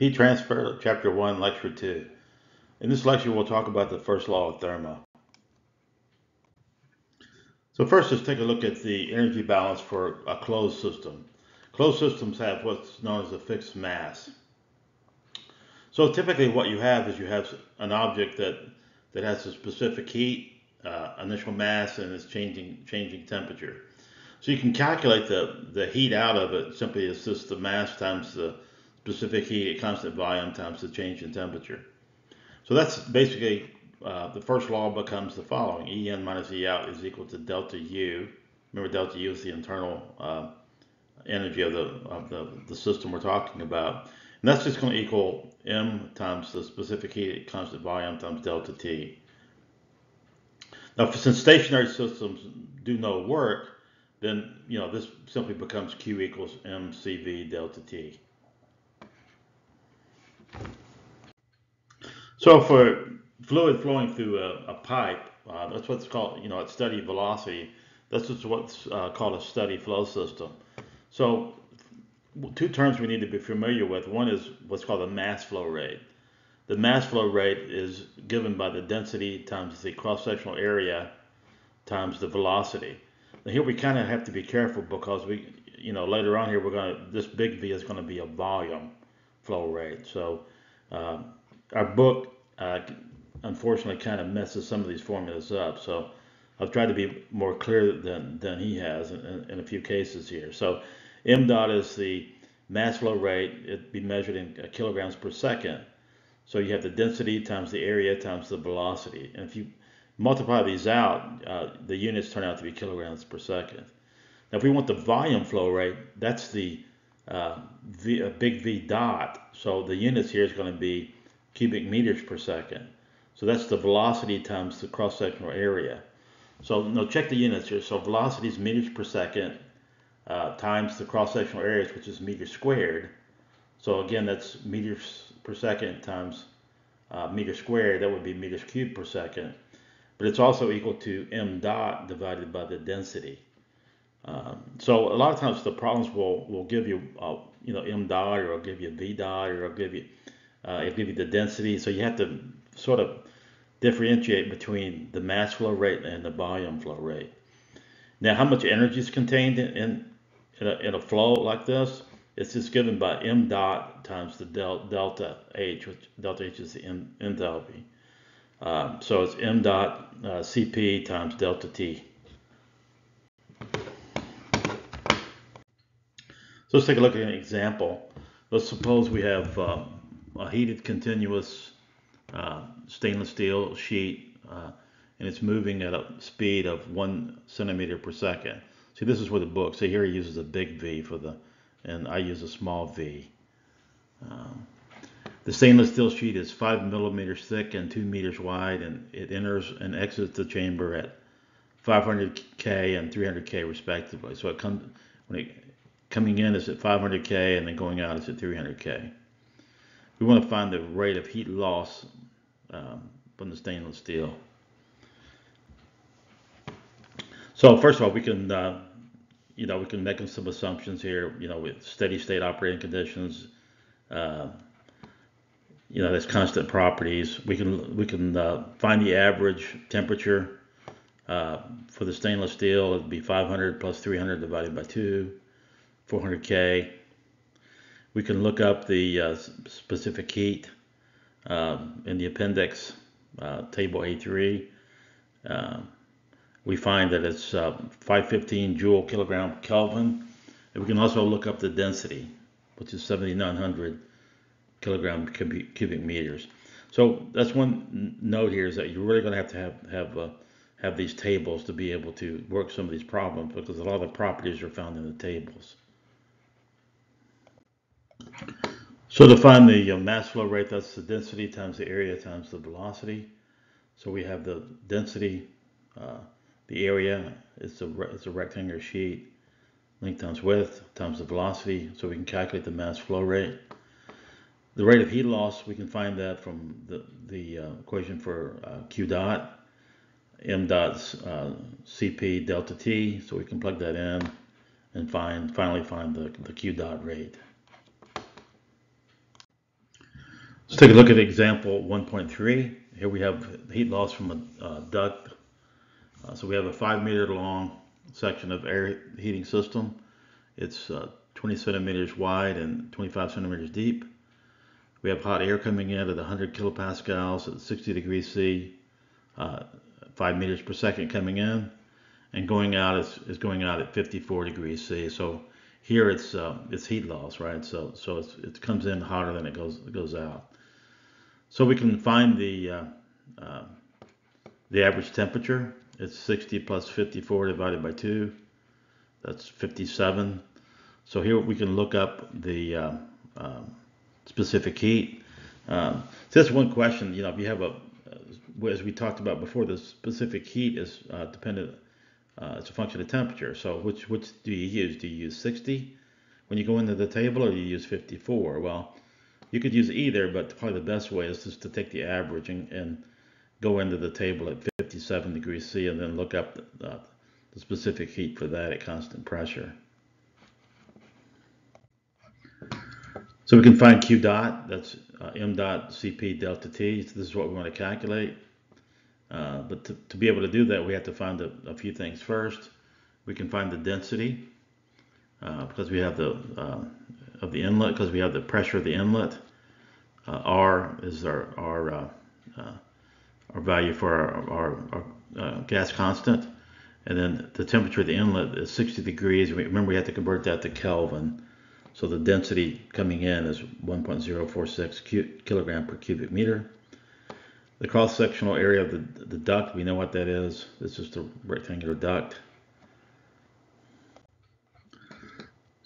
Heat Transfer, Chapter 1, Lecture 2. In this lecture, we'll talk about the first law of thermo. So first, let's take a look at the energy balance for a closed system. Closed systems have what's known as a fixed mass. So typically what you have is you have an object that, that has a specific heat, uh, initial mass, and is changing, changing temperature. So you can calculate the, the heat out of it simply as just the mass times the specific heat at constant volume times the change in temperature. So that's basically uh, the first law becomes the following. En minus E out is equal to delta U. Remember delta U is the internal uh, energy of the, of the, the system we're talking about. And that's just going to equal M times the specific heat at constant volume times delta T. Now, since stationary systems do no work, then you know this simply becomes Q equals mCV delta T. So for fluid flowing through a, a pipe, uh, that's what's called, you know, at steady velocity, that's just what's uh, called a steady flow system. So two terms we need to be familiar with. One is what's called the mass flow rate. The mass flow rate is given by the density times the cross-sectional area times the velocity. Now here we kind of have to be careful because we, you know, later on here we're going to, this big V is going to be a volume flow rate. So uh, our book uh, unfortunately kind of messes some of these formulas up. So I've tried to be more clear than, than he has in, in a few cases here. So m dot is the mass flow rate. It'd be measured in kilograms per second. So you have the density times the area times the velocity. And if you multiply these out, uh, the units turn out to be kilograms per second. Now, if we want the volume flow rate, that's the uh, v, big V dot. So the units here is going to be cubic meters per second. So that's the velocity times the cross-sectional area. So now check the units here. So velocity is meters per second uh, times the cross-sectional areas, which is meters squared. So again, that's meters per second times uh, squared. That would be meters cubed per second. But it's also equal to m dot divided by the density. Um, so a lot of times the problems will, will give you, uh, you know, m dot or it'll give you v dot or it'll give you uh, it'll give you the density. So you have to sort of differentiate between the mass flow rate and the volume flow rate. Now, how much energy is contained in, in, in, a, in a flow like this? It's just given by m dot times the del, delta H, which delta H is the enthalpy. Um, so it's m dot uh, Cp times delta T. So let's take a look at an example. Let's suppose we have um, a heated continuous uh, stainless steel sheet uh, and it's moving at a speed of one centimeter per second. See, this is where the book, so here he uses a big V for the, and I use a small V. Um, the stainless steel sheet is five millimeters thick and two meters wide, and it enters and exits the chamber at 500K and 300K respectively. So it comes, when it coming in is at 500K and then going out is at 300K. We want to find the rate of heat loss um, from the stainless steel. So first of all, we can, uh, you know, we can make some assumptions here, you know, with steady state operating conditions, uh, you know, there's constant properties. We can we can uh, find the average temperature uh, for the stainless steel. It'd be 500 plus 300 divided by 2, 400K. We can look up the uh, specific heat um, in the appendix, uh, table A3. Uh, we find that it's uh, 515 joule kilogram Kelvin. And we can also look up the density, which is 7,900 kilogram cubic, cubic meters. So that's one note here is that you're really going to have to have have uh, have these tables to be able to work some of these problems because a lot of the properties are found in the tables. So to find the uh, mass flow rate, that's the density times the area times the velocity. So we have the density, uh, the area is a, it's a rectangular sheet, length times width times the velocity, so we can calculate the mass flow rate. The rate of heat loss, we can find that from the, the uh, equation for uh, Q dot, M dot uh, Cp delta T, so we can plug that in and find finally find the, the Q dot rate. Let's take a look at example 1.3. Here we have heat loss from a uh, duct. Uh, so we have a five meter long section of air heating system. It's uh, 20 centimeters wide and 25 centimeters deep. We have hot air coming in at 100 kilopascals at 60 degrees C, uh, 5 meters per second coming in, and going out is, is going out at 54 degrees C. So here it's uh, it's heat loss, right? So so it comes in hotter than it goes it goes out. So we can find the uh, uh, the average temperature. It's 60 plus 54 divided by 2. That's 57. So here we can look up the uh, um, specific heat. Um, so that's one question. You know, if you have a, uh, as we talked about before, the specific heat is uh, dependent. Uh, it's a function of temperature. So which which do you use? Do you use 60 when you go into the table, or do you use 54? Well, you could use either, but probably the best way is just to take the average and, and go into the table at 57 degrees C and then look up the, uh, the specific heat for that at constant pressure. So we can find Q dot, that's uh, M dot Cp delta T. So this is what we want to calculate. Uh, but to, to, be able to do that, we have to find a, a few things first. We can find the density uh, because we have the uh, of the inlet because we have the pressure of the inlet. Uh, R is our our uh, our value for our, our, our gas constant, and then the temperature of the inlet is 60 degrees. Remember, we have to convert that to Kelvin. So the density coming in is 1.046 kilogram per cubic meter. The cross-sectional area of the, the duct, we know what that is. It's just a rectangular duct.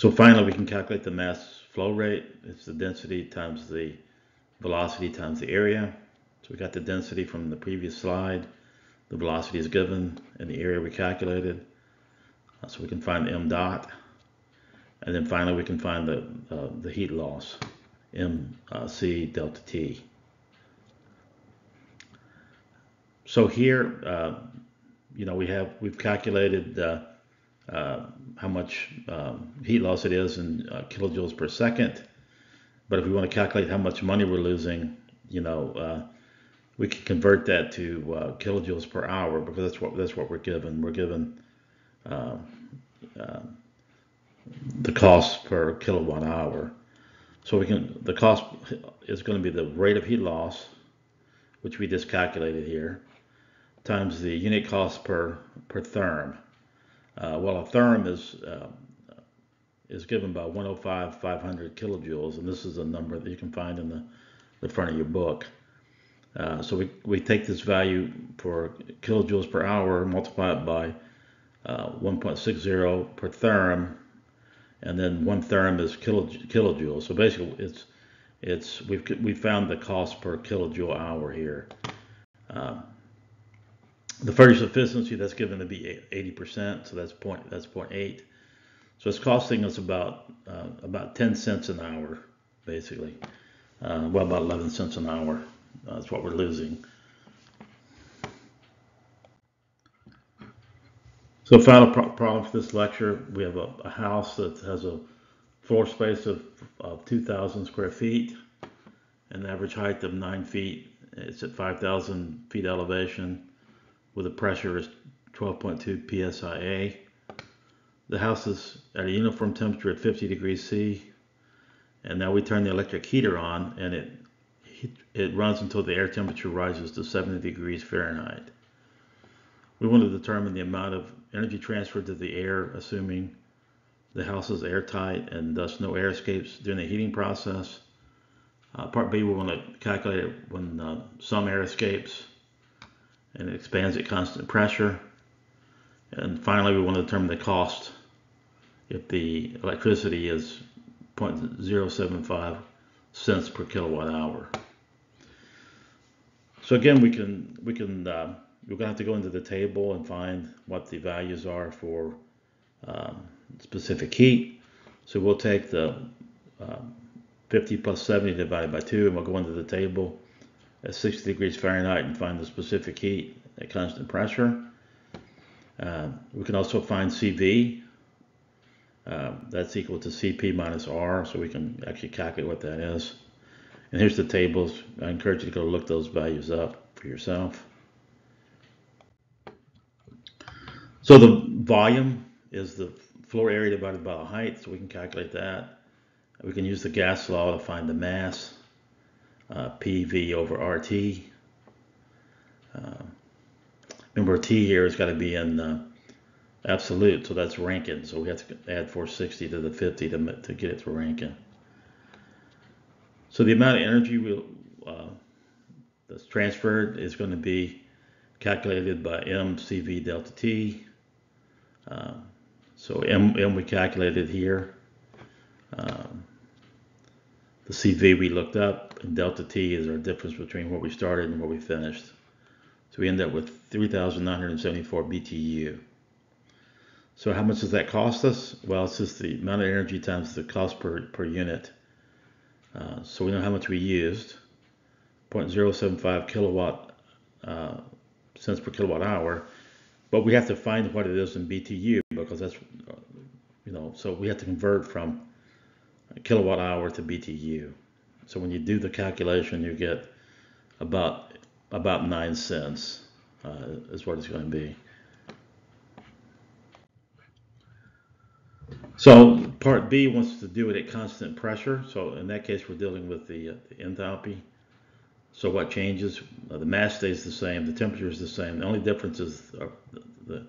So finally, we can calculate the mass flow rate. It's the density times the velocity times the area. So we got the density from the previous slide. The velocity is given and the area we calculated. So we can find m dot. And then finally, we can find the, uh, the heat loss, mc delta T. So here, uh, you know, we have, we've calculated uh, uh how much um, heat loss it is in uh, kilojoules per second. But if we want to calculate how much money we're losing, you know, uh, we can convert that to kilojoules per hour because that's what that's what we're given. We're given the cost per kilowatt hour. So we can, the cost is going to be the rate of heat loss, which we just calculated here, times the unit cost per, per therm. Uh, well, a therm is, uh, is given by 105, 500 kilojoules, and this is a number that you can find in the, the front of your book. Uh, so we, we take this value for kilojoules per hour, multiply it by uh, 1.60 per therm, and then one therm is kilojoule. So basically, it's it's we've we found the cost per kilojoule hour here. Um, the first efficiency that's given to be 80%, so that's point that's point eight. So it's costing us about uh, about 10 cents an hour, basically. Uh, well, about 11 cents an hour. Uh, that's what we're losing. So final pro problem for this lecture, we have a, a house that has a floor space of, of 2,000 square feet, an average height of 9 feet. It's at 5,000 feet elevation with a pressure is 12.2 psia. The house is at a uniform temperature at 50 degrees C. And now we turn the electric heater on and it, it runs until the air temperature rises to 70 degrees Fahrenheit. We want to determine the amount of energy transferred to the air, assuming the house is airtight and thus no air escapes during the heating process. Uh, part B, we want to calculate it when uh, some air escapes and it expands at constant pressure. And finally, we want to determine the cost if the electricity is 0.075 cents per kilowatt hour. So again, we can we can uh, we're going to have to go into the table and find what the values are for um, specific heat. So we'll take the um, 50 plus 70 divided by 2 and we'll go into the table at 60 degrees Fahrenheit and find the specific heat at constant pressure. Uh, we can also find CV. Uh, that's equal to Cp minus R, so we can actually calculate what that is. And here's the tables. I encourage you to go look those values up for yourself. So the volume is the floor area divided by the height, so we can calculate that. We can use the gas law to find the mass, uh, PV over RT. Uh, remember, T here has got to be in uh, absolute, so that's Rankine. So we have to add 460 to the 50 to, to get it to Rankine. So the amount of energy we'll, uh, that's transferred is going to be calculated by mCV delta T. Um, so M, M we calculated here. Um, the CV we looked up, and delta T is our difference between where we started and where we finished. So we end up with 3,974 BTU. So how much does that cost us? Well, it's just the amount of energy times the cost per, per unit. Uh, so we know how much we used, 0.075 kilowatt uh, cents per kilowatt hour, but we have to find what it is in BTU because that's, you know, so we have to convert from kilowatt hour to BTU. So when you do the calculation, you get about about nine cents uh, is what it's going to be. So part B wants to do it at constant pressure. So in that case, we're dealing with the, uh, the enthalpy. So what changes? Uh, the mass stays the same. The temperature is the same. The only difference is uh, the, the,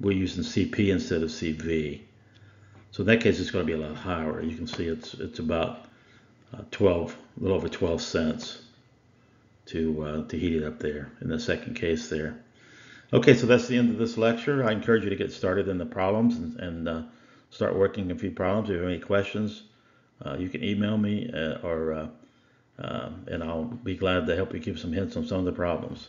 we're using CP instead of CV. So in that case, it's going to be a lot higher. You can see it's it's about uh, 12, a little over 12 cents to uh, to heat it up there in the second case there. Okay, so that's the end of this lecture. I encourage you to get started in the problems and, and uh, start working a few problems. If you have any questions, uh, you can email me uh, or uh, uh, and I'll be glad to help you give some hints on some of the problems.